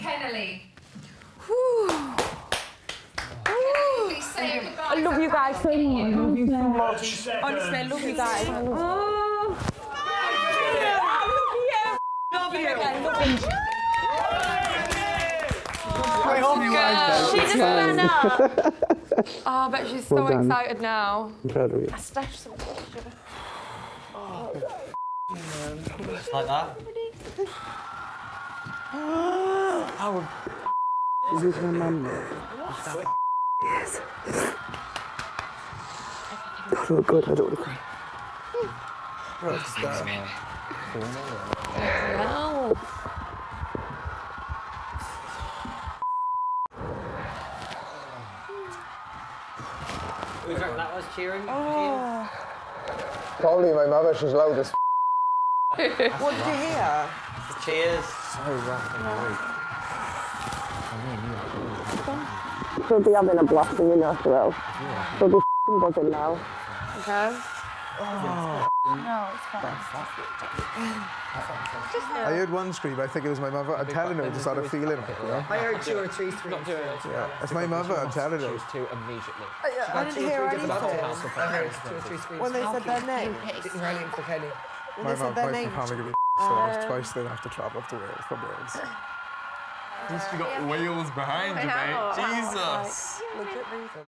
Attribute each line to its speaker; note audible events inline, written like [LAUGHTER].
Speaker 1: Kenaley.
Speaker 2: I love you guys so much. I love you so much. Honestly, I love you guys. Oh. Love you. Love you. She just ran up. [LAUGHS] Oh, I bet she's so
Speaker 3: Well
Speaker 2: excited now.
Speaker 3: I'm proud of you.
Speaker 2: I stashed some sugar.
Speaker 4: Like that.
Speaker 3: Is this my mum? Yes. I feel good. I don't want to cry.
Speaker 2: No.
Speaker 4: Who drank that was cheering? Oh.
Speaker 5: Probably my mother, she's loud as [LAUGHS]
Speaker 6: What did you hear?
Speaker 4: Cheers.
Speaker 3: She'll be having a blast in the nursery. She'll be f***ing buzzing now.
Speaker 2: Okay. Oh. No, it's fine.
Speaker 5: I heard one scream, I think it was my mother. I'm telling her, just out of feeling it, you know?
Speaker 6: I heard two or three screams. Not doing it.
Speaker 5: Yeah, it's my mother, I'm telling her.
Speaker 4: Two immediately.
Speaker 6: I didn't hear anything.
Speaker 4: I
Speaker 6: heard two or three screams. When they said their name. Didn't hear anything for Kenny. When
Speaker 5: My
Speaker 6: they
Speaker 5: mum,
Speaker 6: said their
Speaker 5: my
Speaker 6: name.
Speaker 5: family give me so I was twice then have to travel up to Wales from Wales.
Speaker 7: At least you got Wales behind you, mate. Jesus.
Speaker 6: Legit reason.